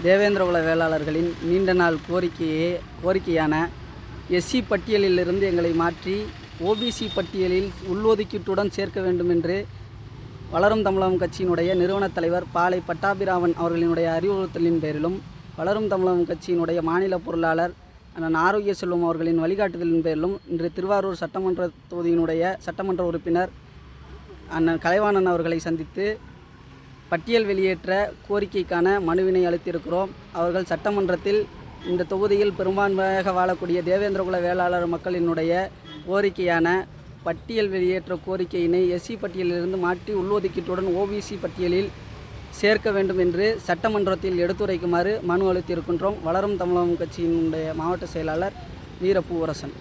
தேவேந்திரகுல வேளாளர்களின் நீண்ட நாள் கோரிக்கையே கோரிக்கையான எஸ்சி பட்டியலிலிருந்து எங்களை மாற்றி ஓபிசி பட்டியலில் உள்ஒதுக்கீட்டுடன் சேர்க்க வேண்டும் என்று வளரும் தமிழகம் கட்சியினுடைய நிறுவனத் தலைவர் பாலை பட்டாபிராமன் அவர்களினுடைய அறிவுறுத்தலின் பேரிலும் வளரும் தமிழகம் கட்சியினுடைய மாநில பொருளாளர் அண்ணன் ஆரோக்கிய செல்வம் அவர்களின் வழிகாட்டுதலின் பேரிலும் இன்று திருவாரூர் சட்டமன்ற தொகுதியினுடைய சட்டமன்ற உறுப்பினர் அண்ணன் கலைவாணன் அவர்களை சந்தித்து பட்டியல் வெளியேற்ற கோரிக்கைக்கான மனுவினை அளித்திருக்கிறோம். அவர்கள் சட்டமன்றத்தில் இந்த தொகுதியில் பெரும்பான்மையாக வாழக்கூடிய தேவேந்திரகுல வேளாளர் மக்களினுடைய கோரிக்கையான பட்டியல் வெளியேற்ற கோரிக்கையினை எஸ்சி பட்டியலிலிருந்து மாற்றி உள்ஒதுக்கீட்டுடன் ஓபிசி பட்டியலில் சேர்க்க வேண்டும் என்று சட்டமன்றத்தில் எடுத்துரைக்குமாறு மனு அளித்திருக்கின்றோம். வளரும் தமிழகம் கட்சியினுடைய மாவட்ட செயலாளர் வீரப்பூவரசன்.